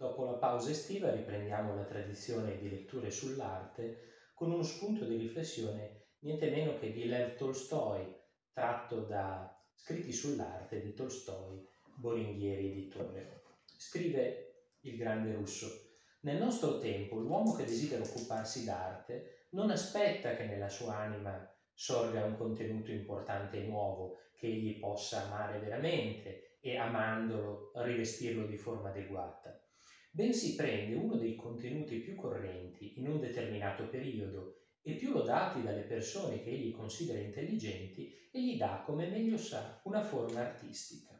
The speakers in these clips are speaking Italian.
Dopo la pausa estiva riprendiamo la tradizione di letture sull'arte con uno spunto di riflessione niente meno che di Lev Tolstoi, tratto da Scritti sull'arte di Tolstoi, Boringhieri editore. Scrive il grande russo, nel nostro tempo l'uomo che desidera occuparsi d'arte non aspetta che nella sua anima sorga un contenuto importante e nuovo che egli possa amare veramente e amandolo rivestirlo di forma adeguata, bensì prende uno dei contenuti più correnti in un determinato periodo e più lodati dalle persone che egli considera intelligenti e gli dà, come meglio sa, una forma artistica.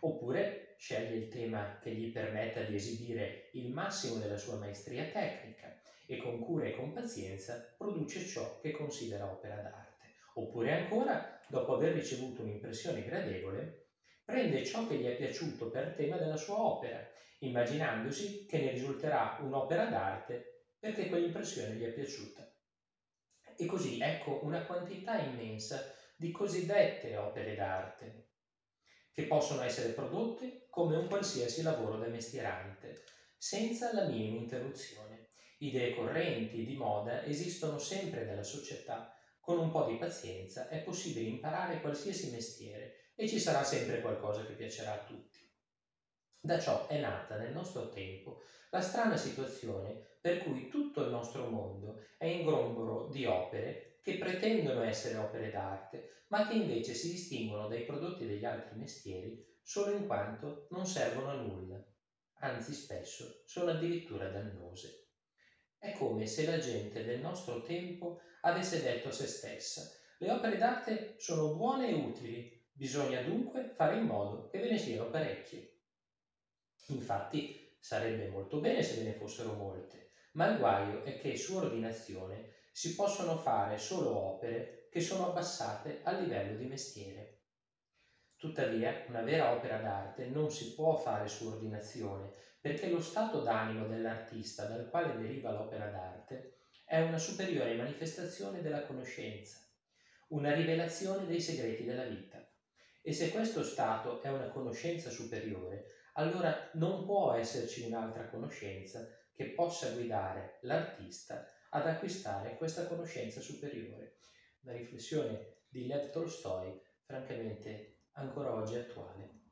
Oppure sceglie il tema che gli permetta di esibire il massimo della sua maestria tecnica e con cura e con pazienza produce ciò che considera opera d'arte. Oppure ancora, dopo aver ricevuto un'impressione gradevole, prende ciò che gli è piaciuto per tema della sua opera, immaginandosi che ne risulterà un'opera d'arte perché quell'impressione gli è piaciuta. E così ecco una quantità immensa di cosiddette opere d'arte, che possono essere prodotte come un qualsiasi lavoro da mestierante, senza la minima interruzione. Idee correnti, di moda, esistono sempre nella società. Con un po' di pazienza è possibile imparare qualsiasi mestiere e ci sarà sempre qualcosa che piacerà a tutti. Da ciò è nata nel nostro tempo la strana situazione per cui tutto il nostro mondo è ingrombolo di opere che pretendono essere opere d'arte, ma che invece si distinguono dai prodotti degli altri mestieri solo in quanto non servono a nulla, anzi spesso sono addirittura dannose. È come se la gente del nostro tempo avesse detto a se stessa le opere d'arte sono buone e utili, bisogna dunque fare in modo che ve ne siano parecchie. Infatti sarebbe molto bene se ve ne fossero molte, ma il guaio è che su ordinazione si possono fare solo opere che sono abbassate al livello di mestiere. Tuttavia, una vera opera d'arte non si può fare su ordinazione, perché lo stato d'animo dell'artista dal quale deriva l'opera d'arte è una superiore manifestazione della conoscenza, una rivelazione dei segreti della vita. E se questo stato è una conoscenza superiore, allora non può esserci un'altra conoscenza che possa guidare l'artista ad acquistare questa conoscenza superiore. Una riflessione di Lev Tolstoi, francamente ancora oggi attuale.